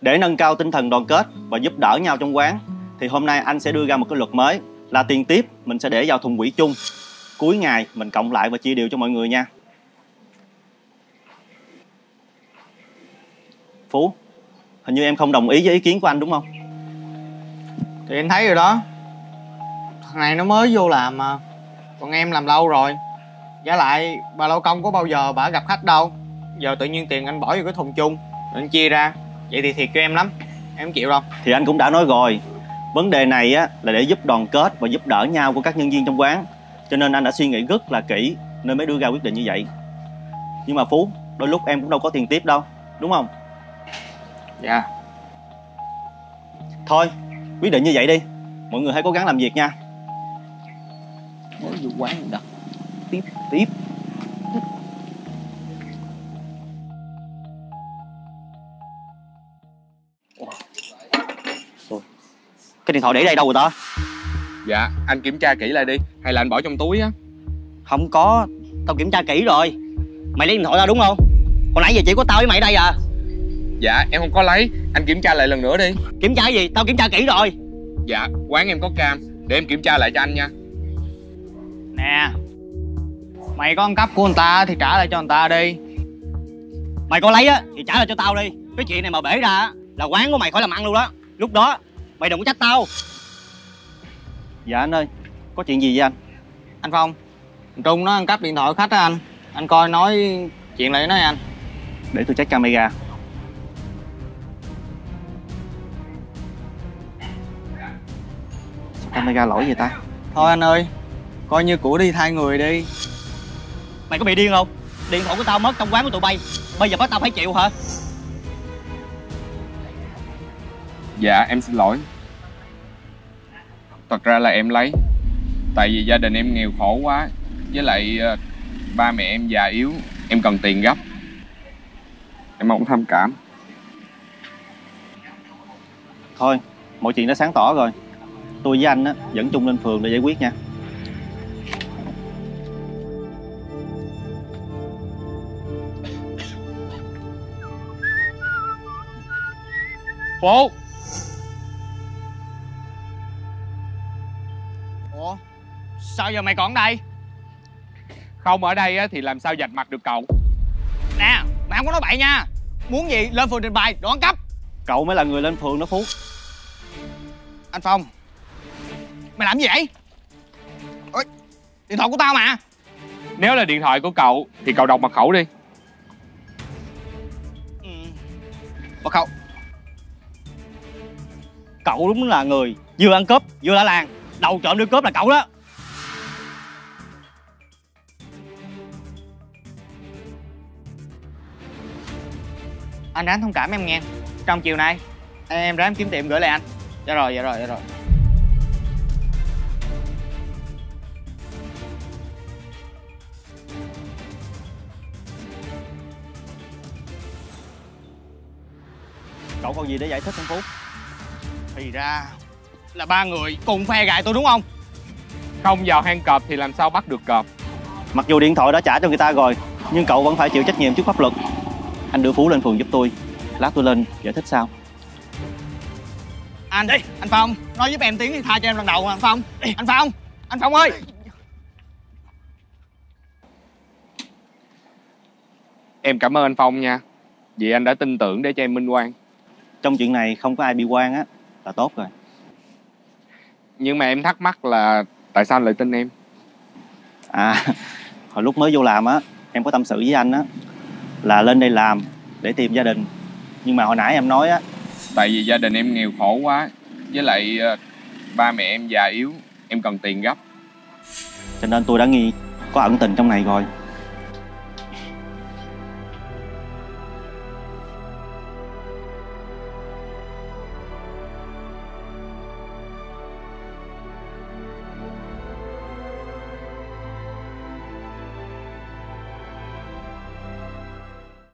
Để nâng cao tinh thần đoàn kết và giúp đỡ nhau trong quán thì hôm nay anh sẽ đưa ra một cái luật mới là tiền tiếp mình sẽ để vào thùng quỹ chung. Cuối ngày mình cộng lại và chia đều cho mọi người nha. Phú, hình như em không đồng ý với ý kiến của anh đúng không? Thì em thấy rồi đó Thằng này nó mới vô làm mà Còn em làm lâu rồi Giá lại bà lâu công có bao giờ bà gặp khách đâu Giờ tự nhiên tiền anh bỏ vô cái thùng chung anh chia ra Vậy thì thiệt cho em lắm. Em không chịu đâu Thì anh cũng đã nói rồi. Vấn đề này á là để giúp đoàn kết và giúp đỡ nhau của các nhân viên trong quán. Cho nên anh đã suy nghĩ rất là kỹ Nên mới đưa ra quyết định như vậy. Nhưng mà Phú, đôi lúc em cũng đâu có tiền tiếp đâu Đúng không? Dạ. Thôi, quyết định như vậy đi. Mọi người hãy cố gắng làm việc nha. Mới vô quán đặt. Tiếp tiếp điện thoại để đây đâu rồi ta? Dạ, anh kiểm tra kỹ lại đi. Hay là anh bỏ trong túi á? Không có, tao kiểm tra kỹ rồi. Mày lấy điện thoại tao đúng không? Hồi nãy giờ chỉ có tao với mày ở đây à? Dạ, em không có lấy. Anh kiểm tra lại lần nữa đi. Kiểm tra cái gì? Tao kiểm tra kỹ rồi. Dạ, quán em có cam. Để em kiểm tra lại cho anh nha. Nè Mày có ăn cắp của người ta thì trả lại cho người ta đi. Mày có lấy á thì trả lại cho tao đi. Cái chuyện này mà bể ra á, là quán của mày khỏi làm ăn luôn đó. Lúc đó mày đừng có trách tao. Dạ anh ơi Có chuyện gì vậy anh? Anh Phong Trung nó ăn cắp điện thoại khách á anh. Anh coi nói chuyện lại với nó anh. Để tôi check camera. Sao camera lỗi vậy ta? Thôi anh ơi Coi như của đi thay người đi. Mày có bị điên không? Điện thoại của tao mất trong quán của tụi bay. Bây giờ bắt tao phải chịu hả Dạ, em xin lỗi. Thật ra là em lấy. Tại vì gia đình em nghèo khổ quá Với lại ờ, ba mẹ em già yếu Em cần tiền gấp. Em mong thông cảm. Thôi mọi chuyện đã sáng tỏ rồi. Tôi với anh á dẫn chung lên phường để giải quyết nha. Phố Sao giờ mày còn ở đây? Không ở đây á, thì làm sao dạch mặt được cậu? Nè Mày không có nói bậy nha. Muốn gì lên phường trình bày đồ ăn cắp. Cậu mới là người lên phường đó Phú. Anh Phong Mày làm gì vậy? Ôi, Điện thoại của tao mà. Nếu là điện thoại của cậu Thì cậu đọc mật khẩu đi. Ừ. Mật khẩu. Cậu đúng là người Vừa ăn cướp vừa la làng. Đầu trộm đưa cướp là cậu đó Anh ráng thông cảm em nghe. Trong chiều nay Em ráng kiếm tiệm gửi lại anh. Dạ rồi dạ rồi dạ rồi. Cậu còn gì để giải thích không Phú? Thì ra Là ba người cùng phe gài tôi đúng không? Không vào hang cọp thì làm sao bắt được cọp? Mặc dù điện thoại đã trả cho người ta rồi Nhưng cậu vẫn phải chịu trách nhiệm trước pháp luật Anh đưa Phú lên phường giúp tôi. Lát tôi lên giải thích sau Anh đi Anh Phong. Nói giúp em tiếng thì tha cho em lần đầu mà anh Phong. Anh Phong Anh Phong ơi. Em cảm ơn anh Phong nha. Vì anh đã tin tưởng để cho em minh quan. Trong chuyện này không có ai bị quan á Là tốt rồi. Nhưng mà em thắc mắc là Tại sao anh lại tin em? À Hồi lúc mới vô làm á Em có tâm sự với anh á Là lên đây làm để tìm gia đình. Nhưng mà hồi nãy em nói á Tại vì gia đình em nghèo khổ quá Với lại ờ, ba mẹ em già yếu Em cần tiền gấp. Cho nên tôi đã nghi Có ẩn tình trong này rồi